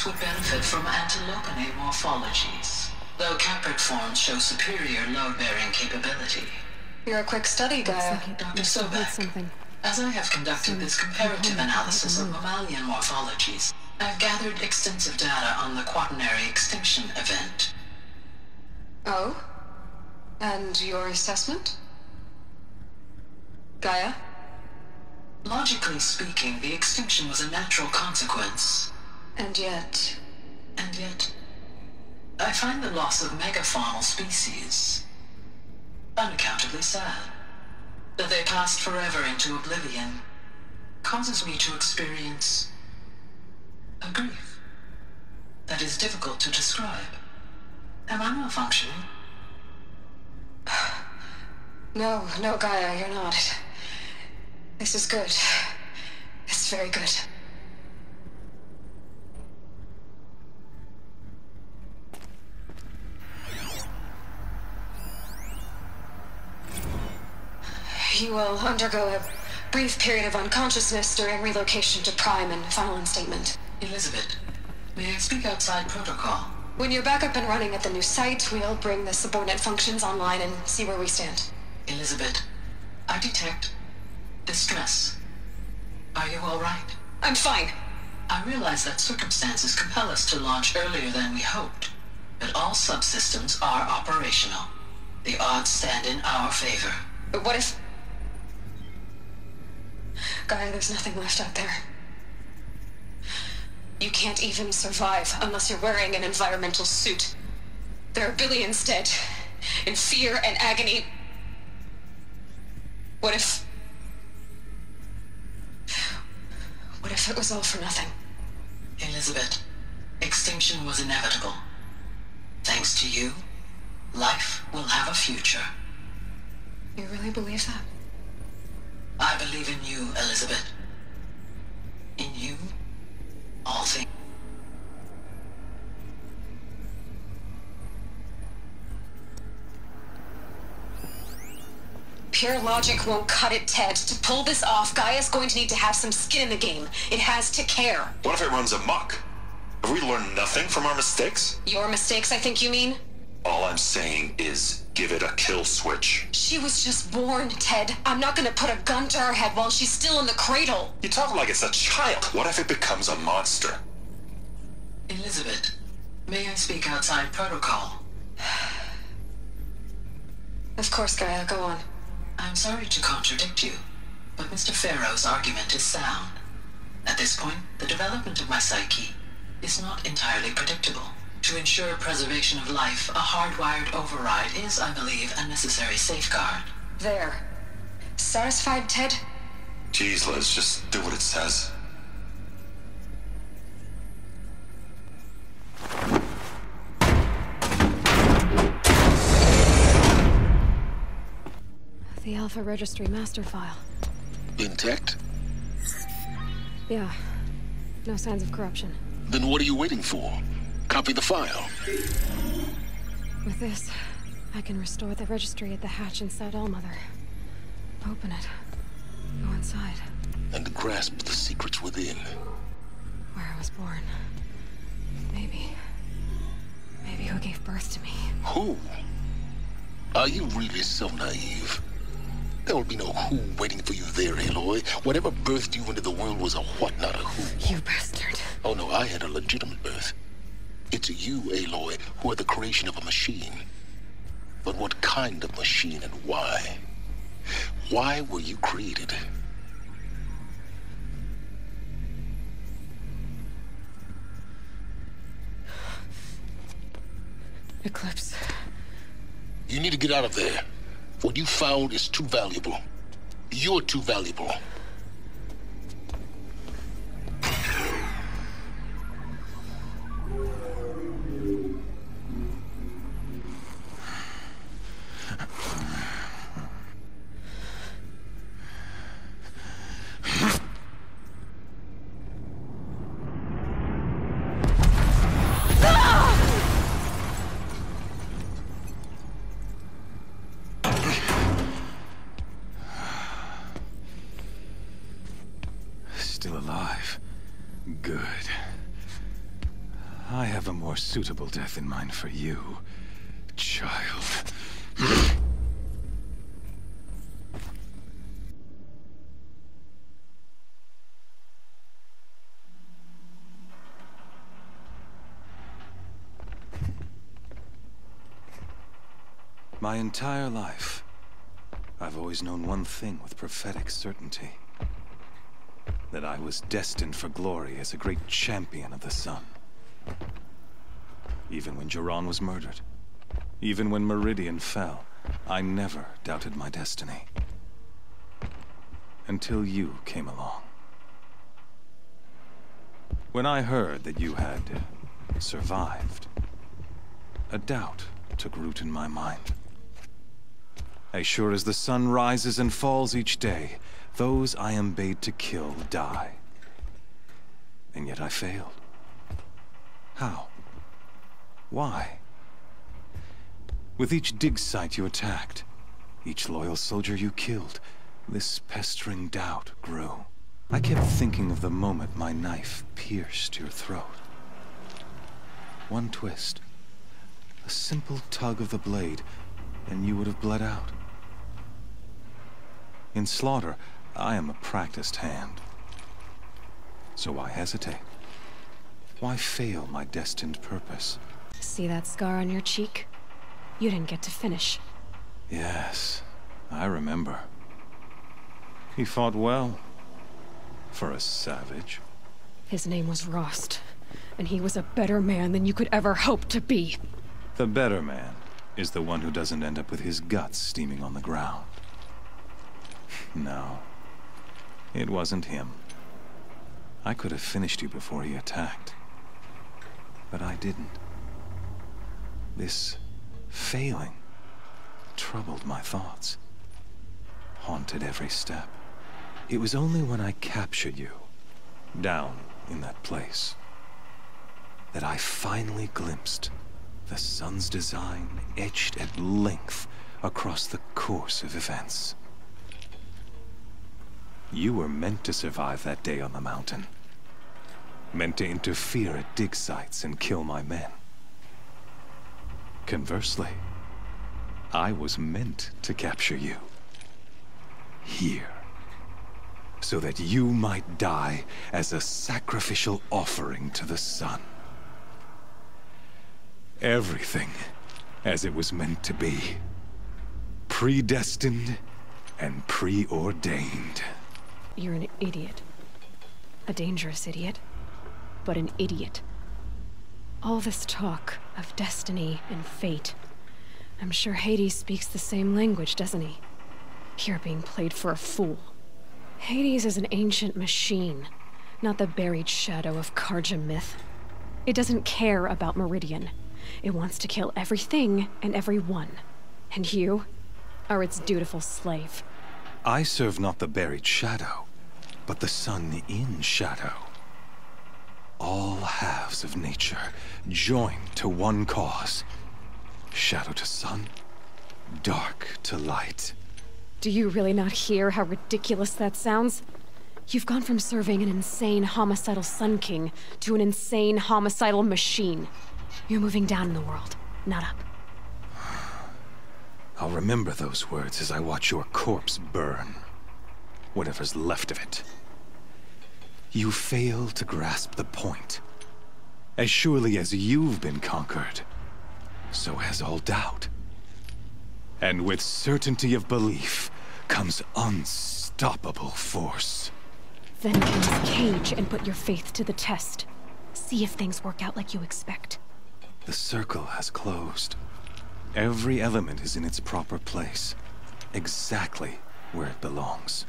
parasites would benefit from antilocinae morphologies, though caprid forms show superior load-bearing capability. You're a quick study, Gaia. Looks like it Dr. must have heard Sobeck. As I have conducted this comparative analysis of of mammalian morphologies, I've gathered extensive data on the quaternary extinction event. Oh? And your assessment? Gaia? Logically speaking, the extinction was a natural consequence, And yet. and yet, I find the loss of megafaunal species unaccountably sad. That they passed forever into oblivion causes me to experience a grief that is difficult to describe. Am I malfunctioning? No, no, Gaia, you're not. This is good. It's very good. You will undergo a brief period of unconsciousness during relocation to Prime and final instatement. Elisabet, may I speak outside protocol? When you're back up and running at the new site, we'll bring the subordinate functions online and see where we stand. Elisabet, I detect distress. Are you all right? I'm fine. I realize that circumstances compel us to launch earlier than we hoped, but all subsystems are operational. The odds stand in our favor. But what if... Gaia, there's nothing left out there. You can't even survive unless you're wearing an environmental suit. There are billions dead, in fear and agony. What if... What if it was all for nothing? Elisabet, extinction was inevitable. Thanks to you, life will have a future. You really believe that? I believe in you, Elisabet. In you, all things. Pure logic won't cut it, Ted. To pull this off, Gaia's going to need to have some skin in the game. It has to care. What if it runs amok? Have we learned nothing from our mistakes? Your mistakes, I think you mean? All I'm saying is give it a kill switch. She was just born, Ted. I'm not gonna put a gun to her head while she's still in the cradle. You talk like it's a child. What if it becomes a monster? Elisabet, may I speak outside protocol? Of course, Gaia, go on. I'm sorry to contradict you, but Mr. Faro's argument is sound. At this point, the development of my psyche is not entirely predictable. To ensure preservation of life, a hardwired override is, I believe, a necessary safeguard. There. Satisfied, Ted? Jeez, Liz, just do what it says. The Alpha Registry master file. Intact? Yeah. No signs of corruption. Then what are you waiting for? Copy the file. With this, I can restore the registry at the hatch inside Allmother. Open it. Go inside. And grasp the secrets within. Where I was born. Maybe. Maybe who gave birth to me. Who? Are you really so naive? There will be no who waiting for you there, Aloy. Whatever birthed you into the world was a what, not a who. You bastard. Oh no, I had a legitimate birth. It's you, Aloy, who are the creation of a machine. But what kind of machine and why? Why were you created? Eclipse. You need to get out of there. What you found is too valuable. You're too valuable. Suitable death in mind for you, child. My entire life, I've always known one thing with prophetic certainty. That I was destined for glory as a great champion of the sun. Even when Jiran was murdered, even when Meridian fell, I never doubted my destiny. Until you came along. When I heard that you had survived, a doubt took root in my mind. As sure as the sun rises and falls each day, those I am bade to kill die. And yet I failed. How? Why? With each dig site you attacked, each loyal soldier you killed, this pestering doubt grew. I kept thinking of the moment my knife pierced your throat. One twist, a simple tug of the blade, and you would have bled out. In slaughter, I am a practiced hand. So why hesitate? Why fail my destined purpose? See that scar on your cheek? You didn't get to finish. Yes, I remember. He fought well. For a savage. His name was Rost, and he was a better man than you could ever hope to be. The better man is the one who doesn't end up with his guts steaming on the ground. No. It wasn't him. I could have finished you before he attacked. But I didn't. This failing troubled my thoughts. Haunted every step. It was only when I captured you, down in that place, that I finally glimpsed the sun's design etched at length across the course of events. You were meant to survive that day on the mountain. Meant to interfere at dig sites and kill my men. Conversely, I was meant to capture you. Here. So that you might die as a sacrificial offering to the sun. Everything as it was meant to be. Predestined and preordained. You're an idiot. A dangerous idiot. But an idiot. All this talk of destiny and fate. I'm sure Hades speaks the same language, doesn't he? You're being played for a fool. Hades is an ancient machine, not the buried shadow of Carja myth. It doesn't care about Meridian. It wants to kill everything and everyone. And you are its dutiful slave. I serve not the buried shadow, but the sun in shadow. All halves of nature joined to one cause. Shadow to sun, dark to light. Do you really not hear how ridiculous that sounds? You've gone from serving an insane homicidal Sun King to an insane homicidal machine. You're moving down in the world, not up. I'll remember those words as I watch your corpse burn. Whatever's left of it. You fail to grasp the point. As surely as you've been conquered, so has all doubt. And with certainty of belief comes unstoppable force. Then in this cage and put your faith to the test. See if things work out like you expect. The circle has closed. Every element is in its proper place. Exactly where it belongs.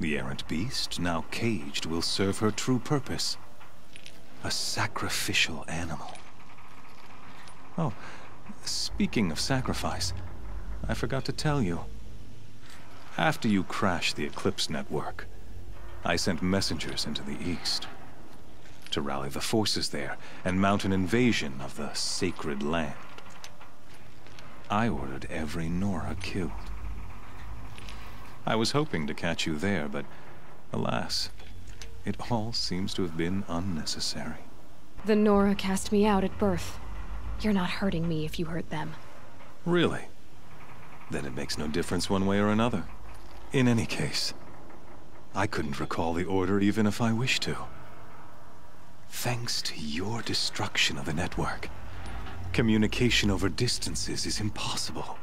The errant beast, now caged, will serve her true purpose. A sacrificial animal. Oh, speaking of sacrifice, I forgot to tell you. After you crashed the Eclipse network, I sent messengers into the east to rally the forces there and mount an invasion of the sacred land. I ordered every Nora killed. I was hoping to catch you there, but alas, it all seems to have been unnecessary. The Nora cast me out at birth. You're not hurting me if you hurt them. Really? Then it makes no difference one way or another. In any case, I couldn't recall the Order even if I wished to. Thanks to your destruction of the network, communication over distances is impossible.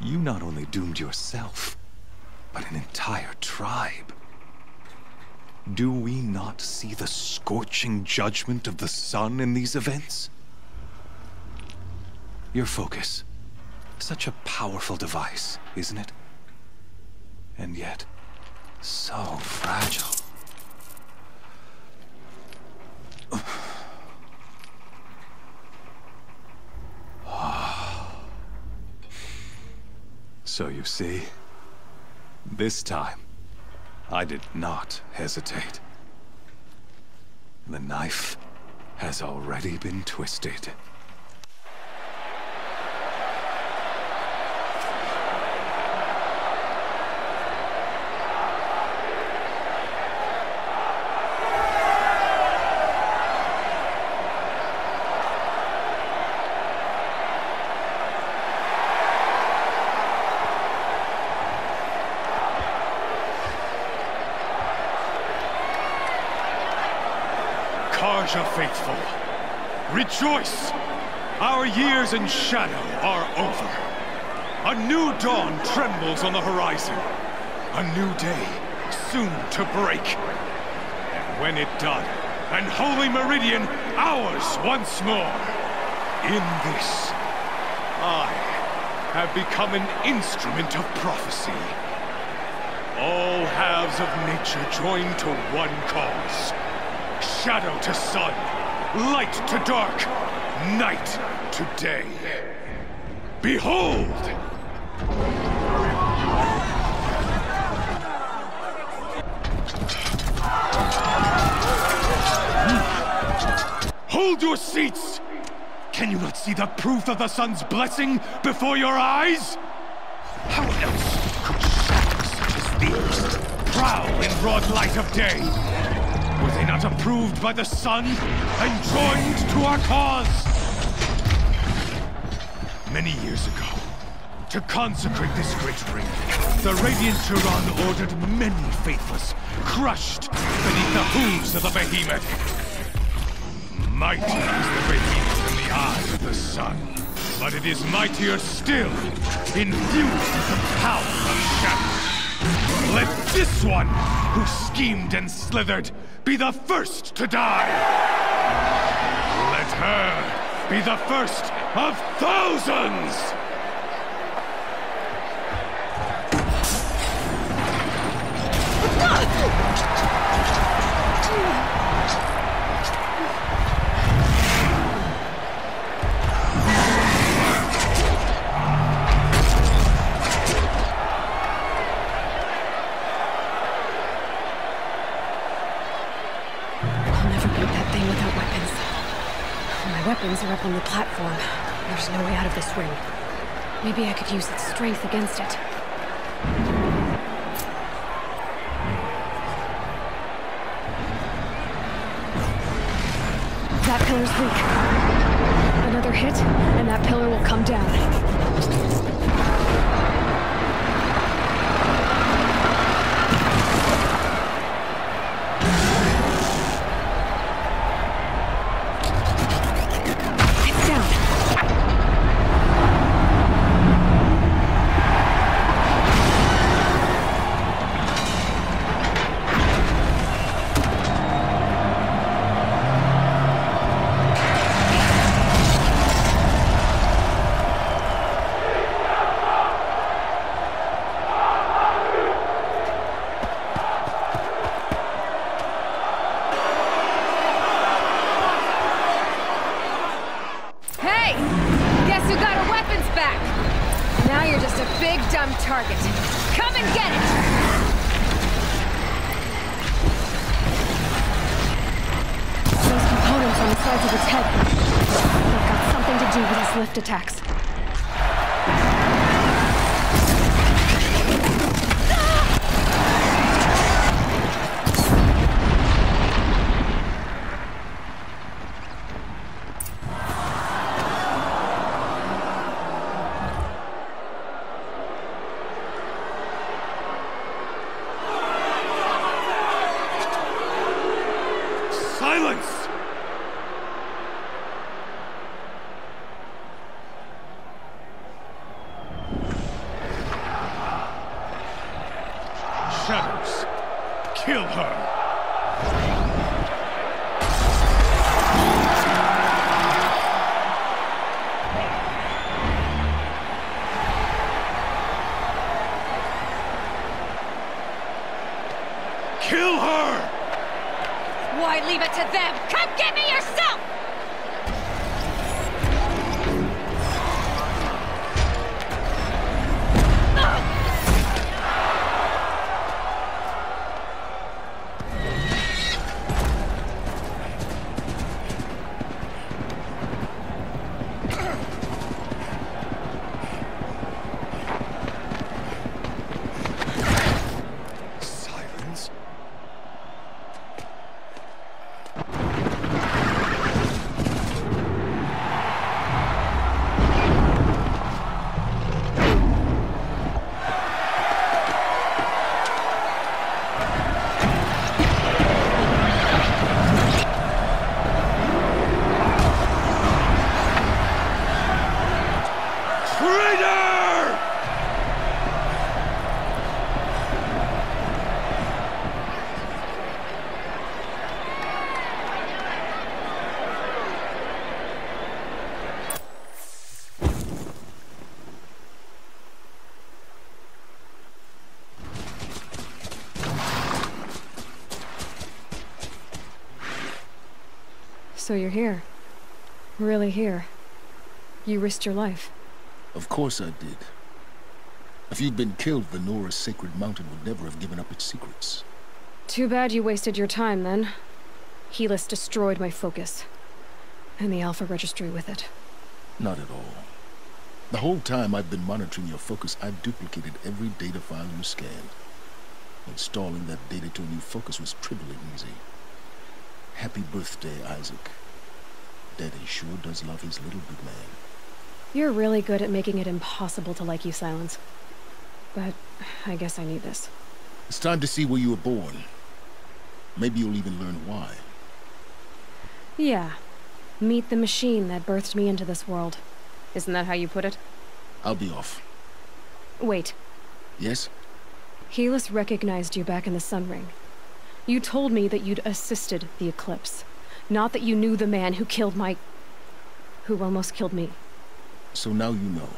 You not only doomed yourself, but an entire tribe. Do we not see the scorching judgment of the sun in these events? Your focus. Such a powerful device, isn't it? And yet, so fragile. Ah. So you see, this time, I did not hesitate. The knife has already been twisted. Carja faithful, rejoice! Our years in shadow are over. A new dawn trembles on the horizon. A new day soon to break. And when it done, and Holy Meridian ours once more. In this, I have become an instrument of prophecy. All halves of nature join to one cause. Shadow to sun, light to dark, night to day. Behold! Hold your seats! Can you not see the proof of the sun's blessing before your eyes? How else could shadows such as these prowl in broad light of day? Were they not approved by the sun and joined to our cause? Many years ago, to consecrate this great ring, the Radiant Turan ordered many faithless, crushed beneath the hooves of the behemoth. Mighty is the behemoth in the eyes of the sun, but it is mightier still, infused with the power of shadow. Let this one, who schemed and slithered, be the first to die! Let her be the first of thousands! Maybe I could use its strength against it. Lift attacks. So you're here. Really here. You risked your life. Of course I did. If you'd been killed, the Nora's sacred mountain would never have given up its secrets. Too bad you wasted your time then. Helis destroyed my focus. And the Alpha Registry with it. Not at all. The whole time I've been monitoring your focus, I've duplicated every data file you scanned. Installing that data to a new focus was trivially easy. Happy birthday, Isaac. Daddy sure does love his little big man. You're really good at making it impossible to like you, Sylens. But I guess I need this. It's time to see where you were born. Maybe you'll even learn why. Yeah. Meet the machine that birthed me into this world. Isn't that how you put it? I'll be off. Wait. Yes? Helis recognized you back in the Sun Ring. You told me that you'd assisted the Eclipse. Not that you knew the man who killed my... who almost killed me. So now you know.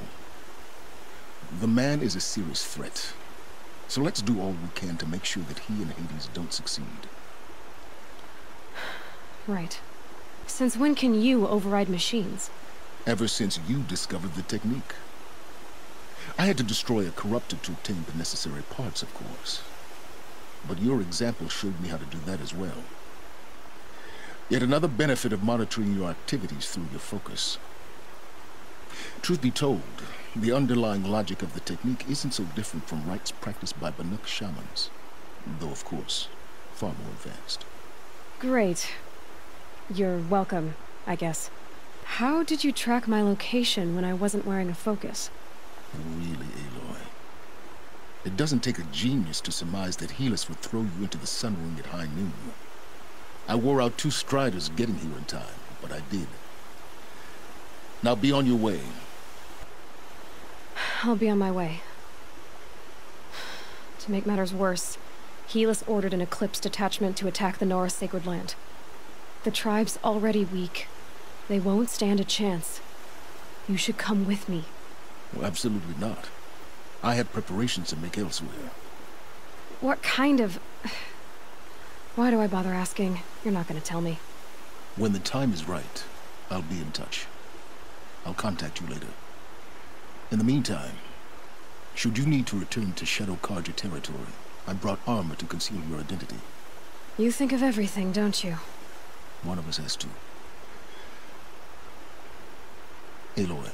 The man is a serious threat. So let's do all we can to make sure that he and Hades don't succeed. Right. Since when can you override machines? Ever since you discovered the technique. I had to destroy a corruptor to obtain the necessary parts, of course. But your example showed me how to do that as well. Yet another benefit of monitoring your activities through your focus. Truth be told, the underlying logic of the technique isn't so different from rites practiced by Banuk shamans. Though, of course, far more advanced. Great. You're welcome, I guess. How did you track my location when I wasn't wearing a focus? Really, Aloy. It doesn't take a genius to surmise that Helis would throw you into the sun ring at high noon. I wore out two striders getting here in time, but I did. Now be on your way. I'll be on my way. To make matters worse, Helis ordered an Eclipse detachment to attack the Nora Sacred Land. The tribe's already weak. They won't stand a chance. You should come with me. Well, absolutely not. I have preparations to make elsewhere. What kind of... Why do I bother asking? You're not gonna tell me. When the time is right, I'll be in touch. I'll contact you later. In the meantime, should you need to return to Shadow Carja territory, I brought armor to conceal your identity. You think of everything, don't you? One of us has to. Aloy,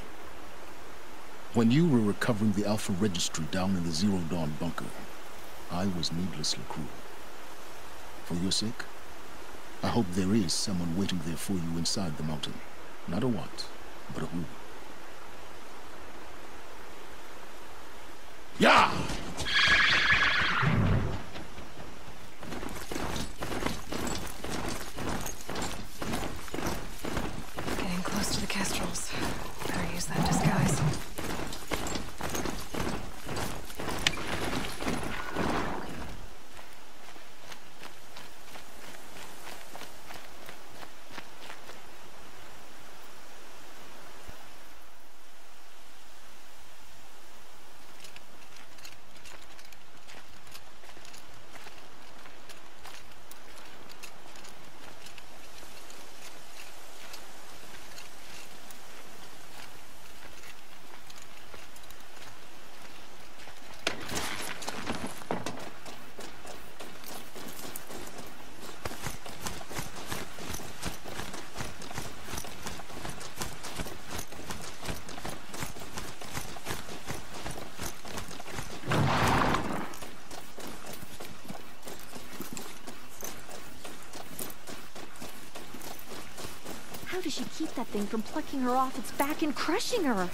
when you were recovering the Alpha Registry down in the Zero Dawn bunker, I was needlessly cruel. For your sake, I hope there is someone waiting there for you inside the mountain. Not a what, but a who. Yeah! Getting close to the Kestrels. Better use that disguise. keep that thing from plucking her off its back and crushing her.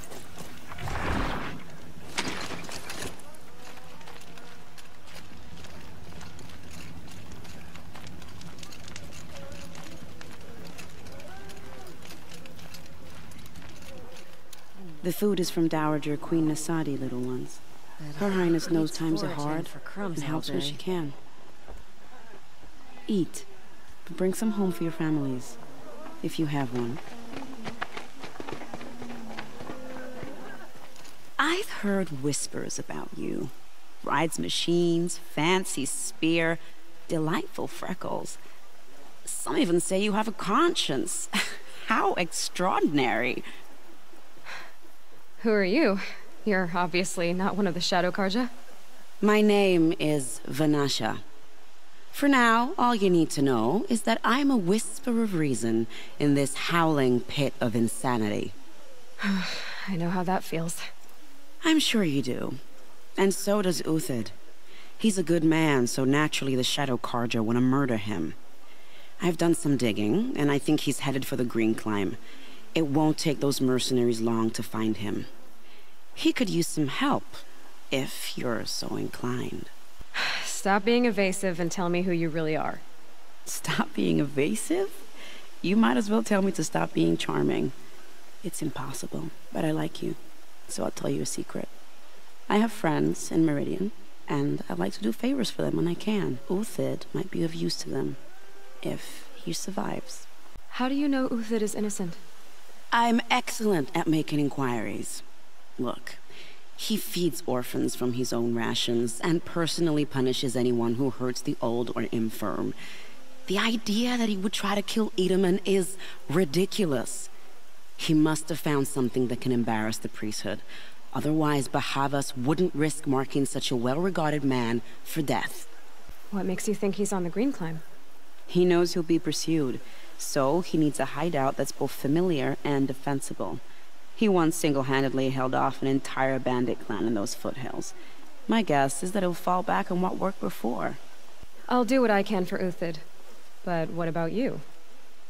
The food is from Dowager Queen Nasadi, little ones. Her Highness knows times are hard and helps when she can. Eat, but bring some home for your families, if you have one. I've heard whispers about you. Rides machines, fancy spear, delightful freckles. Some even say you have a conscience. How extraordinary. Who are you? You're obviously not one of the Shadow Carja. My name is Vanasha. For now, all you need to know is that I'm a whisper of reason in this howling pit of insanity. I know how that feels. I'm sure you do. And so does Uthid. He's a good man, so naturally the Shadow Carja want to murder him. I've done some digging, and I think he's headed for the Green Climb. It won't take those mercenaries long to find him. He could use some help, if you're so inclined. Stop being evasive and tell me who you really are. Stop being evasive? You might as well tell me to stop being charming. It's impossible, but I like you, so I'll tell you a secret. I have friends in Meridian, and I like to do favors for them when I can. Uthid might be of use to them, if he survives. How do you know Uthid is innocent? I'm excellent at making inquiries. Look, he feeds orphans from his own rations and personally punishes anyone who hurts the old or infirm. The idea that he would try to kill Itamen is ridiculous. He must have found something that can embarrass the priesthood. Otherwise, Bahavas wouldn't risk marking such a well-regarded man for death. What makes you think he's on the Green Climb? He knows he'll be pursued, so he needs a hideout that's both familiar and defensible. He once single-handedly held off an entire bandit clan in those foothills. My guess is that he'll fall back on what worked before. I'll do what I can for Uthid. But what about you?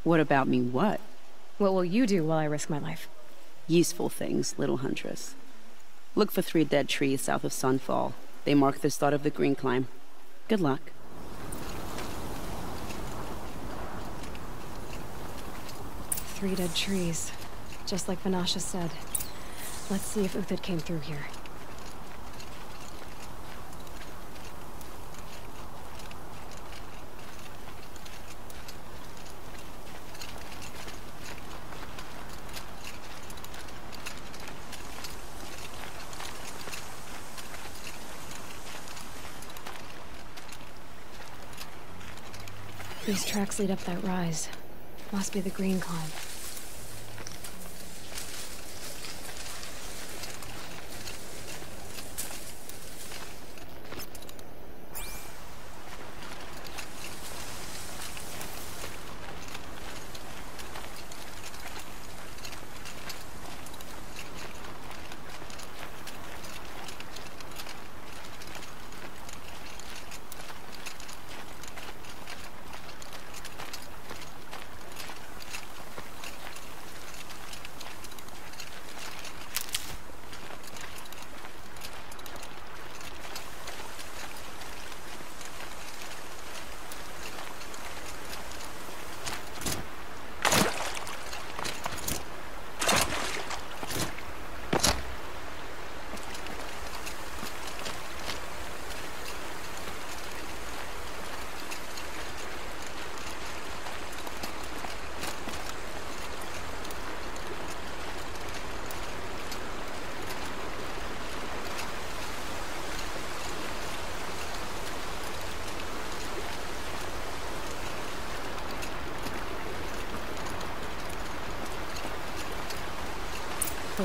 What about me what? What will you do while I risk my life? Useful things, little huntress. Look for three dead trees south of Sunfall. They mark the start of the Green Climb. Good luck. Three dead trees. Just like Vanasha said. Let's see if Uthid came through here. These tracks lead up that rise. Must be the Green Climb.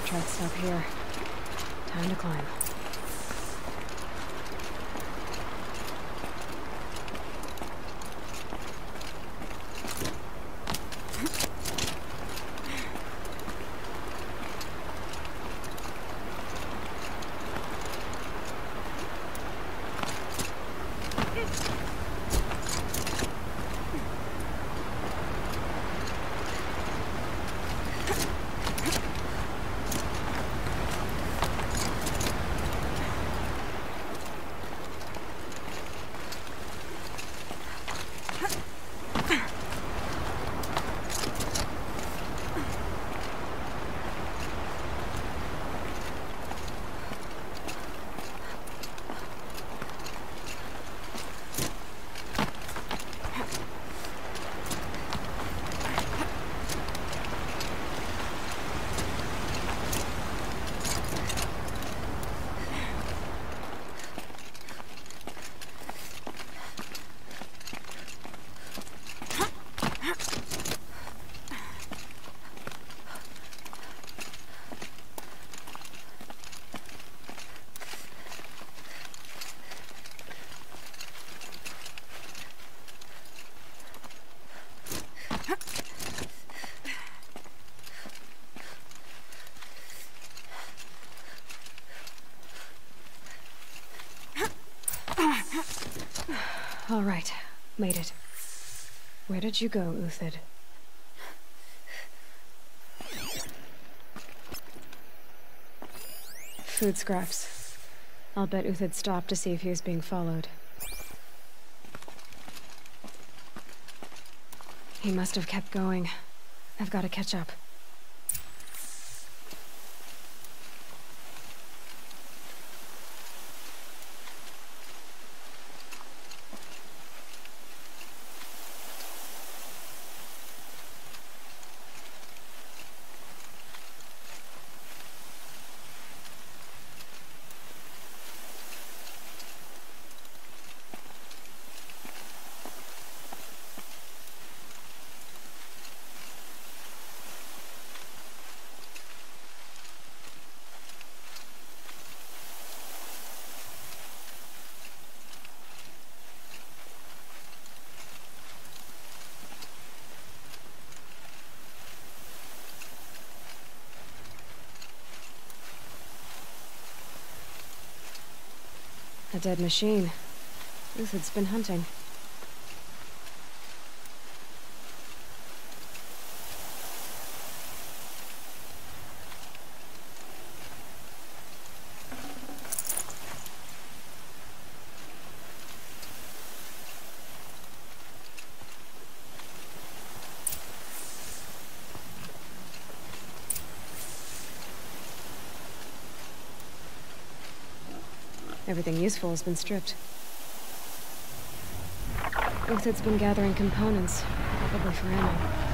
Foot tracks up here. Time to climb. All right. Made it. Where did you go, Uthid? Food scraps. I'll bet Uthid stopped to see if he was being followed. He must have kept going. I've got to catch up. A dead machine. Uthid's been hunting. Everything useful has been stripped. Uthid's been gathering components, probably for ammo.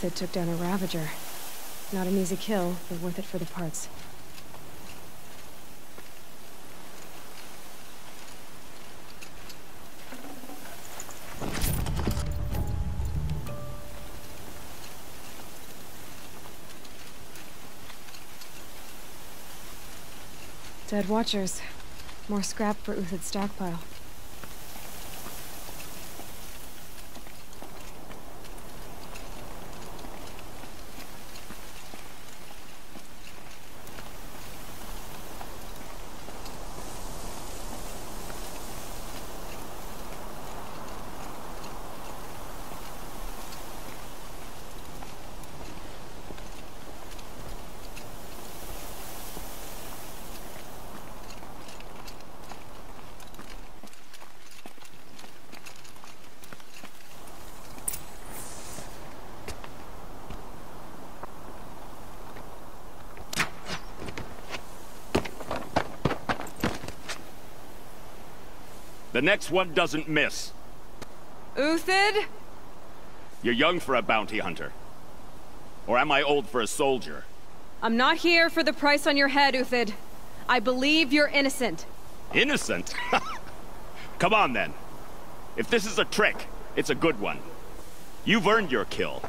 Uthid took down a Ravager. Not an easy kill, but worth it for the parts. Dead Watchers. More scrap for Uthid's stockpile. The next one doesn't miss. Uthid? You're young for a bounty hunter. Or am I old for a soldier? I'm not here for the price on your head, Uthid. I believe you're innocent. Innocent? Come on, then. If this is a trick, it's a good one. You've earned your kill.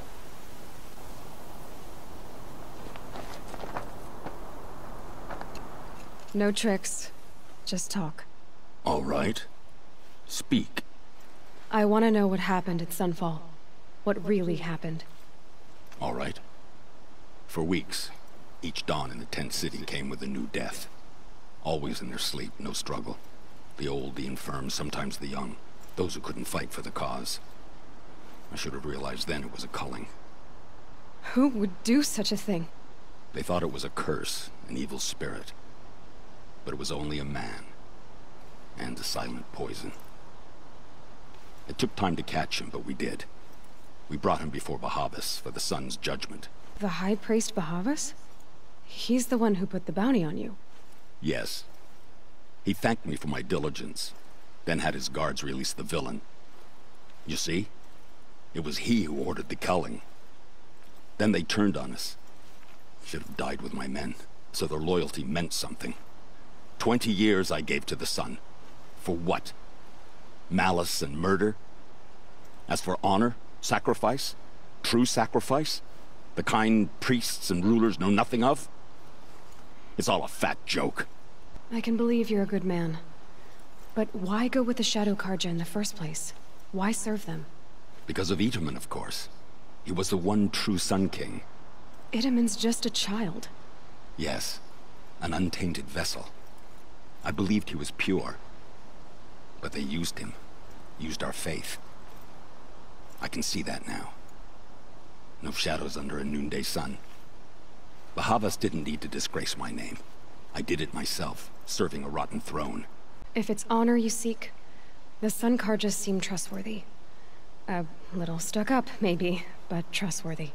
No tricks. Just talk. All right. Speak. I want to know what happened at Sunfall. What really happened. All right. For weeks, each dawn in the tent city came with a new death. Always in their sleep, no struggle. The old, the infirm, sometimes the young. Those who couldn't fight for the cause. I should have realized then it was a culling. Who would do such a thing? They thought it was a curse, an evil spirit. but it was only a man. And a silent poison. It took time to catch him, but we did. We brought him before Bahavas for the Sun's judgment. The High Priest Bahavas? He's the one who put the bounty on you. Yes. He thanked me for my diligence, then had his guards release the villain. You see? It was he who ordered the culling. Then they turned on us. Should have died with my men, so their loyalty meant something. Twenty years I gave to the Sun. For what? Malice and murder? As for honor, sacrifice, true sacrifice, the kind priests and rulers know nothing of? It's all a fat joke. I can believe you're a good man. But why go with the Shadow Carja in the first place? Why serve them? Because of Itamen, of course. He was the one true Sun King. Itamen's just a child. Yes, an untainted vessel. I believed he was pure. But they used him. Used our faith. I can see that now. No shadows under a noonday sun. Bahavas didn't need to disgrace my name. I did it myself, serving a rotten throne. If it's honor you seek, the Sun Carjas seem trustworthy. A little stuck up, maybe, but trustworthy.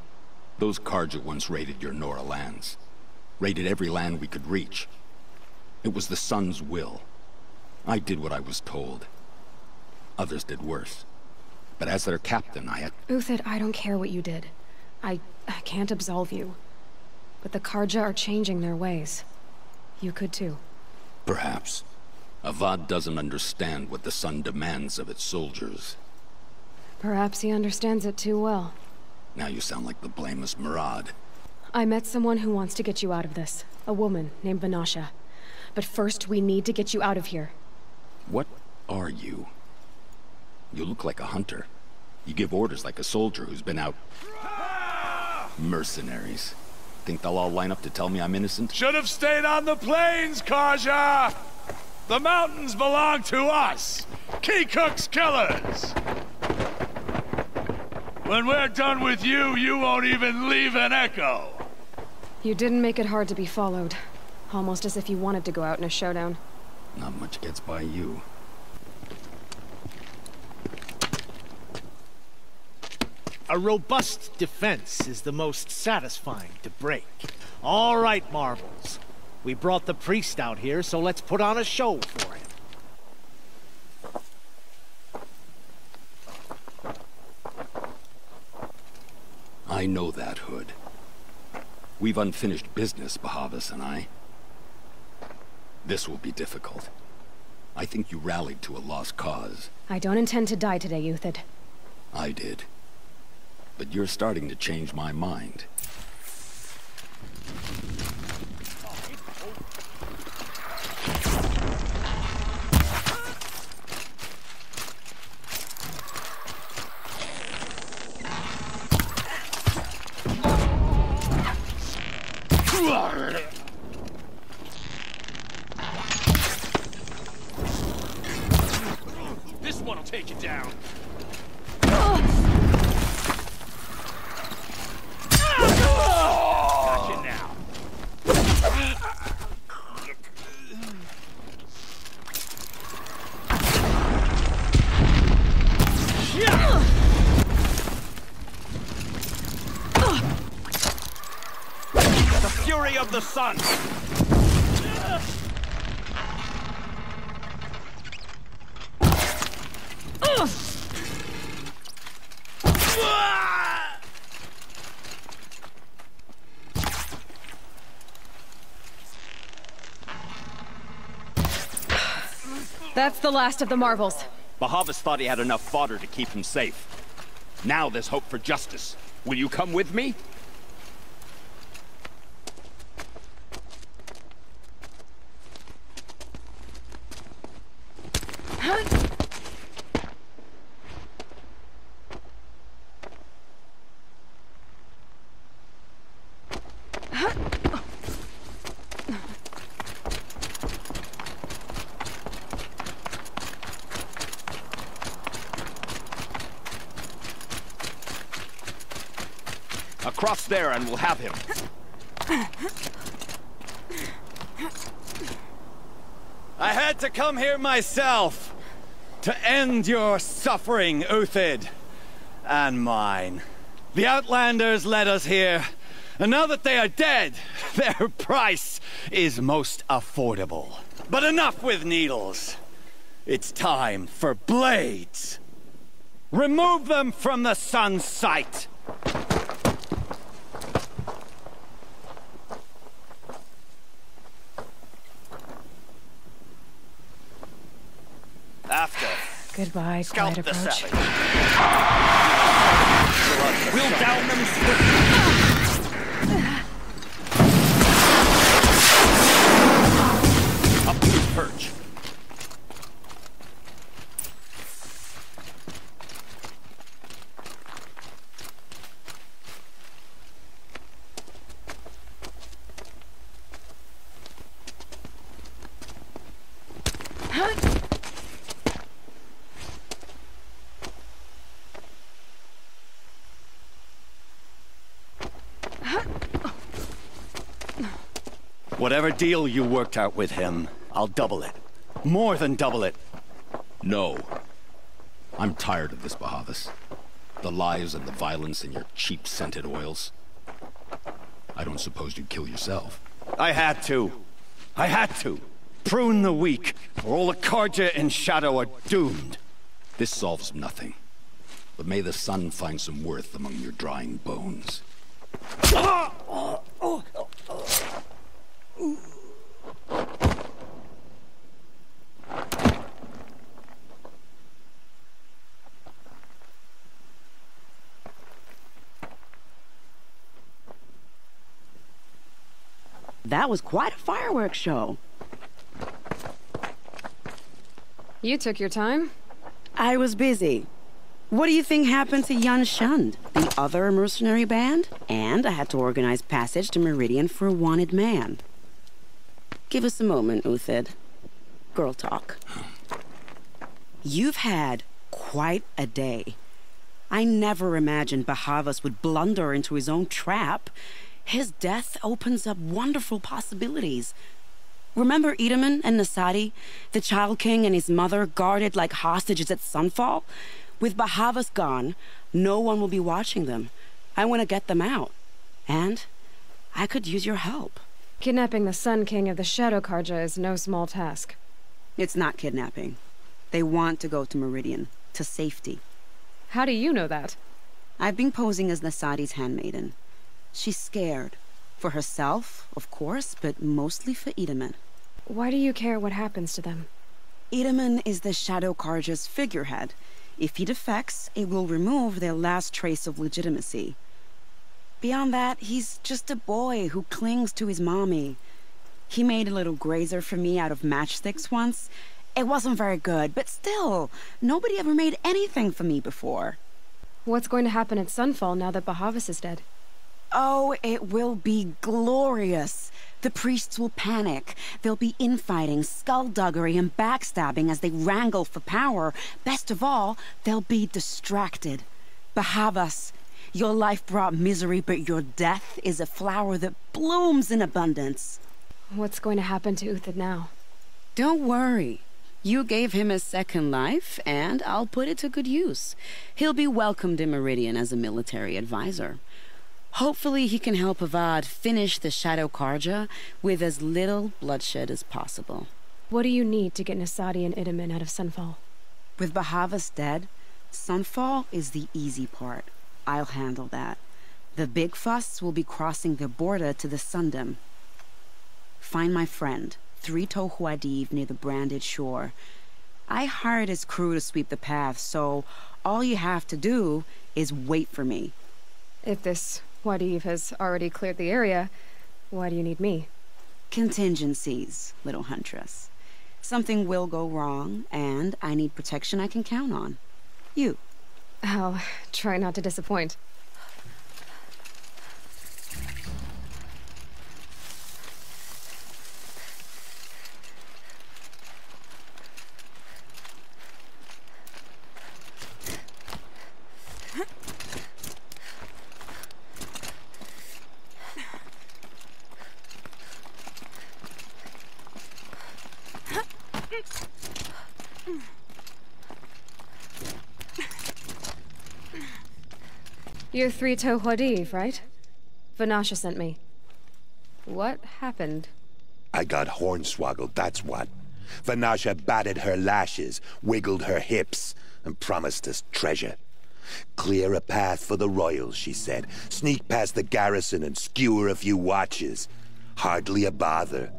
Those Carja once raided your Nora lands. Raided every land we could reach. It was the Sun's will. I did what I was told. Others did worse. But as their captain, I had... Uthid, I don't care what you did. I... I can't absolve you. But the Carja are changing their ways. You could too. Perhaps. Avad doesn't understand what the Sun demands of its soldiers. Perhaps he understands it too well. Now you sound like the blameless Marad. I met someone who wants to get you out of this. A woman named Vanasha. But first, we need to get you out of here. What are you? You look like a hunter. You give orders like a soldier who's been out... Mercenaries. Think they'll all line up to tell me I'm innocent? Should have stayed on the plains, Carja! The mountains belong to us! Keekook's killers! When we're done with you, you won't even leave an echo! You didn't make it hard to be followed. Almost as if you wanted to go out in a showdown. Not much gets by you. A robust defense is the most satisfying to break. All right, Marvels. We brought the priest out here, so let's put on a show for him. I know that, Hood. We've unfinished business, Bahavas and I. This will be difficult. I think you rallied to a lost cause. I don't intend to die today, Uthid. I did. But you're starting to change my mind. This one'll take you down. Gotcha now. The fury of the sun! That's the last of the Marvels. Bahavas thought he had enough fodder to keep him safe. Now there's hope for justice. Will you come with me? We'll have him. I had to come here myself to end your suffering, Uthid, and mine. The Outlanders led us here, and now that they are dead, their price is most affordable. But enough with needles. It's time for blades. Remove them from the sun's sight. After. Goodbye, Scalp quiet the approach. savage. We'll down them swiftly. Up to his perch. Whatever deal you worked out with him, I'll double it. More than double it. No. I'm tired of this, Bahavas. The lies and the violence and your cheap scented oils. I don't suppose you'd kill yourself. I had to. I had to. Prune the weak, or all the Carja in Shadow are doomed. This solves nothing. But may the sun find some worth among your drying bones. Ah! Ah! Ah! That was quite a fireworks show. You took your time. I was busy. What do you think happened to Jan Shund, the other mercenary band? And I had to organize passage to Meridian for a wanted man. Give us a moment, Uthid. Girl talk. You've had quite a day. I never imagined Bahavas would blunder into his own trap. His death opens up wonderful possibilities. Remember Itamen and Nasadi, the Child King and his mother guarded like hostages at Sunfall? With Bahavas gone, no one will be watching them. I want to get them out. And I could use your help. Kidnapping the Sun King of the Shadow Carja is no small task. It's not kidnapping. They want to go to Meridian, to safety. How do you know that? I've been posing as Nasadi's handmaiden. She's scared. For herself, of course, but mostly for Itamen. Why do you care what happens to them? Itamen is the Shadow Carja's figurehead. If he defects, it will remove their last trace of legitimacy. Beyond that, he's just a boy who clings to his mommy. He made a little grazer for me out of matchsticks once. It wasn't very good, but still, nobody ever made anything for me before. What's going to happen at Sunfall now that Bahavas is dead? Oh, it will be glorious. The priests will panic. There'll be infighting, skullduggery, and backstabbing as they wrangle for power. Best of all, they'll be distracted. Bahavas, your life brought misery, but your death is a flower that blooms in abundance. What's going to happen to Uthid now? Don't worry. You gave him a second life, and I'll put it to good use. He'll be welcomed in Meridian as a military advisor. Hopefully he can help Avad finish the Shadow Carja with as little bloodshed as possible. What do you need to get Nasadi and Itamen out of Sunfall? With Bahavas dead, Sunfall is the easy part. I'll handle that. The big fuss will be crossing the border to the Sundom. Find my friend, Three-Toe Huadiv near the branded shore. I hired his crew to sweep the path, so all you have to do is wait for me. If this Huadiv has already cleared the area, why do you need me? Contingencies, little huntress. Something will go wrong, and I need protection I can count on. You. I'll try not to disappoint. You're Three-Toe Huadiv, right? Vanasha sent me. What happened? I got hornswoggled, that's what. Vanasha batted her lashes, wiggled her hips, and promised us treasure. Clear a path for the royals, she said. Sneak past the garrison and skewer a few watches. Hardly a bother.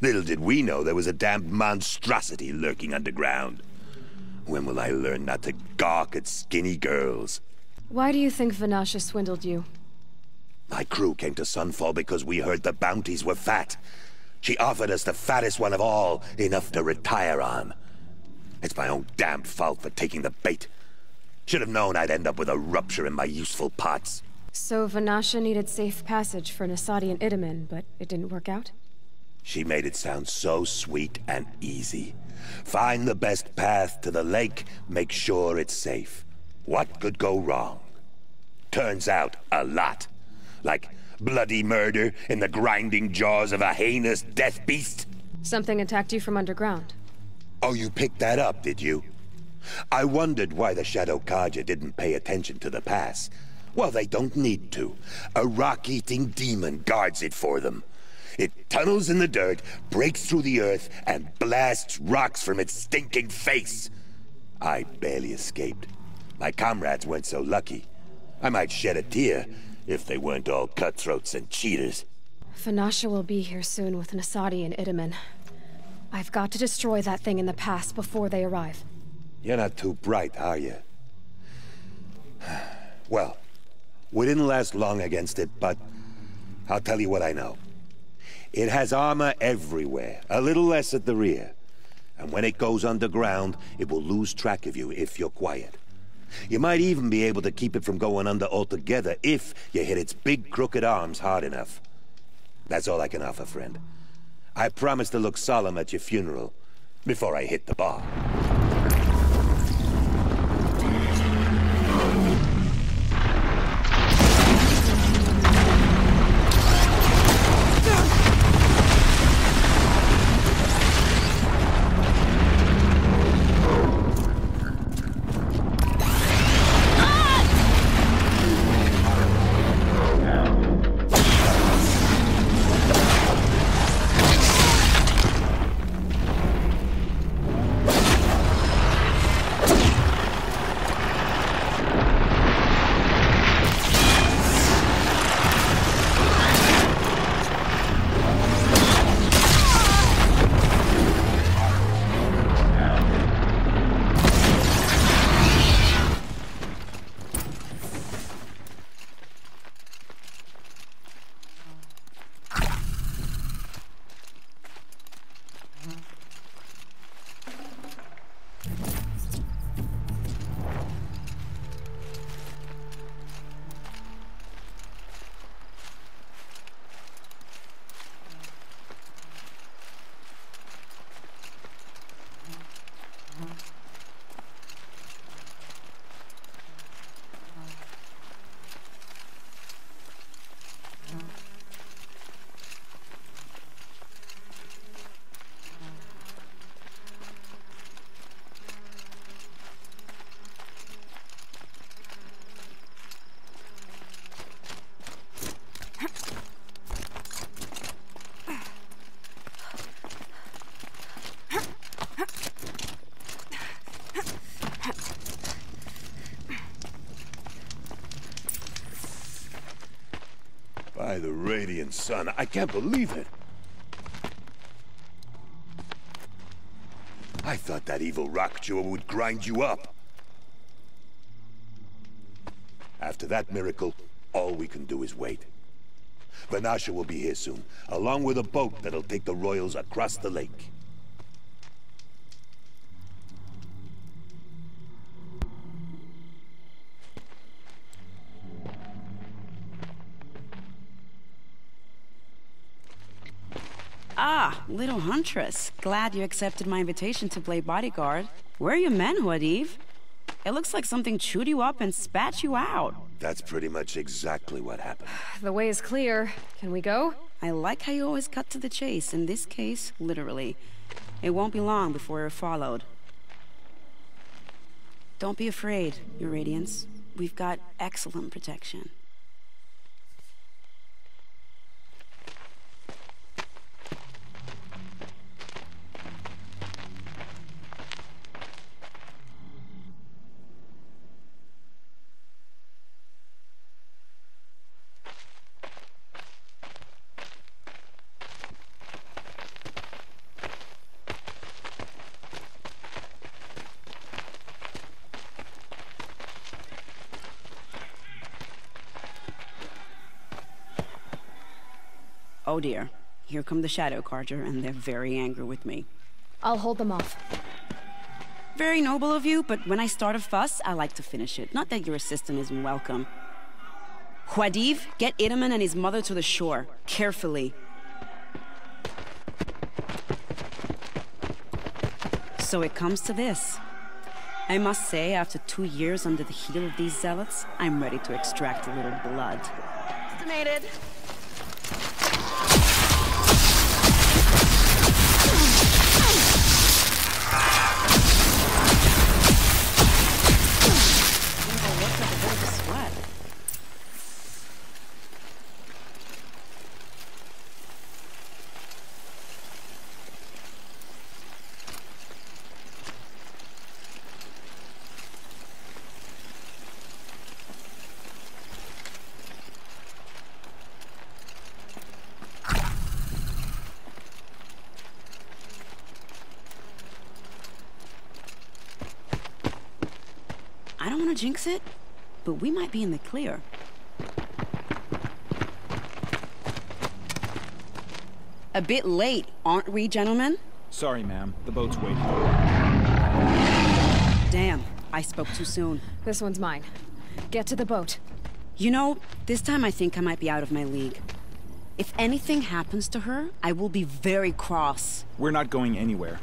Little did we know there was a damned monstrosity lurking underground. When will I learn not to gawk at skinny girls? Why do you think Vanasha swindled you? My crew came to Sunfall because we heard the bounties were fat. She offered us the fattest one of all, enough to retire on. It's my own damn fault for taking the bait. Should have known I'd end up with a rupture in my useful parts. So Vanasha needed safe passage for Nasadi and Itamen, but it didn't work out? She made it sound so sweet and easy. Find the best path to the lake, make sure it's safe. What could go wrong? Turns out, a lot. Like bloody murder in the grinding jaws of a heinous death beast? Something attacked you from underground. Oh, you picked that up, did you? I wondered why the Shadow Carja didn't pay attention to the pass. Well, they don't need to. A rock-eating demon guards it for them. It tunnels in the dirt, breaks through the earth, and blasts rocks from its stinking face. I barely escaped. My comrades weren't so lucky. I might shed a tear if they weren't all cutthroats and cheaters. Vanasha will be here soon with Nasadi and Itamen. I've got to destroy that thing in the pass before they arrive. You're not too bright, are you? Well, we didn't last long against it, but I'll tell you what I know. It has armor everywhere, a little less at the rear. And when it goes underground, it will lose track of you if you're quiet. You might even be able to keep it from going under altogether if you hit its big crooked arms hard enough. That's all I can offer, friend. I promise to look solemn at your funeral before I hit the bar. Radiant sun, I can't believe it. I thought that evil rock jewel would grind you up. After that miracle, all we can do is wait. Vanasha will be here soon, along with a boat that'll take the royals across the lake. Ah, little huntress. Glad you accepted my invitation to play bodyguard. Where are your men, Huadiv? It looks like something chewed you up and spat you out. That's pretty much exactly what happened. The way is clear. Can we go? I like how you always cut to the chase, in this case, literally. It won't be long before you're followed. Don't be afraid, Your Radiance. we've got excellent protection. Dear. Here come the Shadow Carja, and they're very angry with me. I'll hold them off. Very noble of you, but when I start a fuss, I like to finish it. Not that your assistant isn't welcome. Huadiv, get Itamen and his mother to the shore. Carefully. So it comes to this. I must say, after two years under the heel of these zealots, I'm ready to extract a little blood. Estimated. Jinx it, but we might be in the clear. A bit late, aren't we, gentlemen? Sorry, ma'am. The boat's waiting. Damn, I spoke too soon. This one's mine. Get to the boat. You know, this time I think I might be out of my league. If anything happens to her, I will be very cross. We're not going anywhere.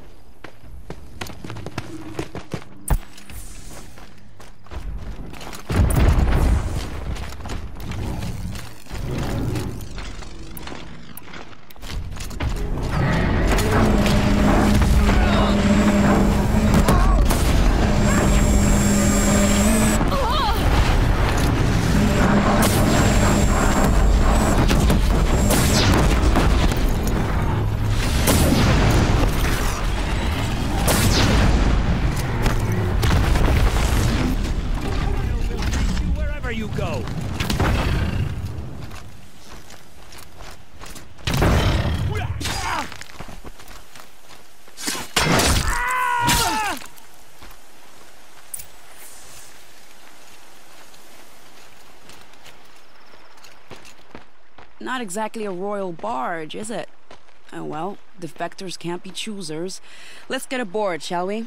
Not exactly a royal barge, is it? Oh well, defectors can't be choosers. Let's get aboard, shall we?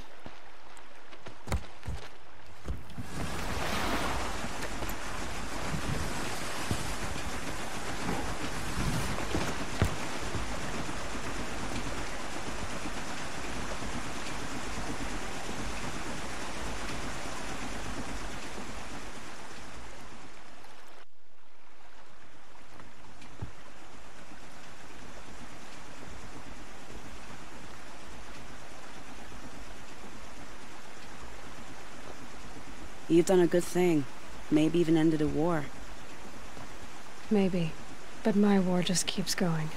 You've done a good thing. Maybe even ended a war. Maybe. But my war just keeps going.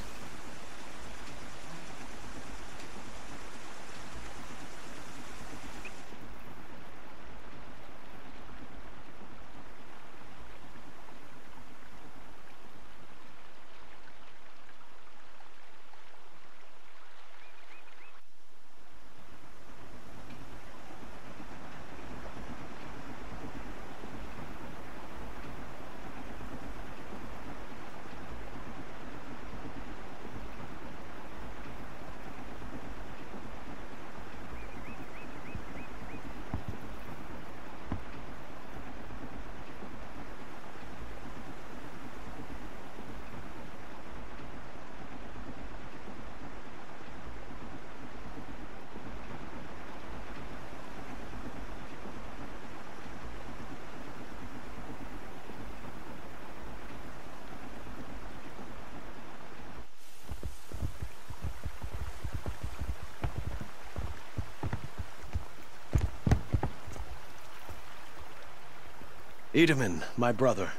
Itamen, my brother,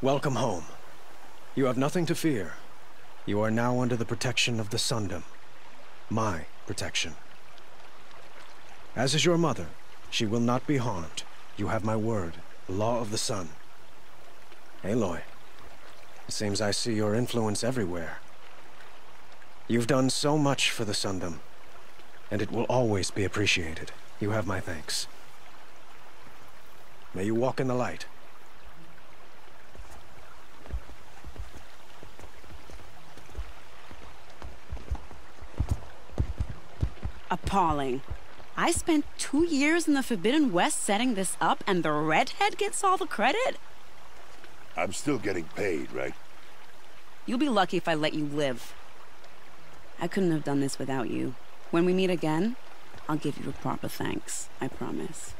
welcome home. You have nothing to fear. You are now under the protection of the Sundom. My protection. As is your mother, she will not be harmed. You have my word, the law of the sun. Aloy, it seems I see your influence everywhere. You've done so much for the Sundom, and it will always be appreciated. You have my thanks. May you walk in the light. Appalling. I spent two years in the Forbidden West setting this up, and the redhead gets all the credit? I'm still getting paid, right? You'll be lucky if I let you live. I couldn't have done this without you. When we meet again, I'll give you a proper thanks, I promise.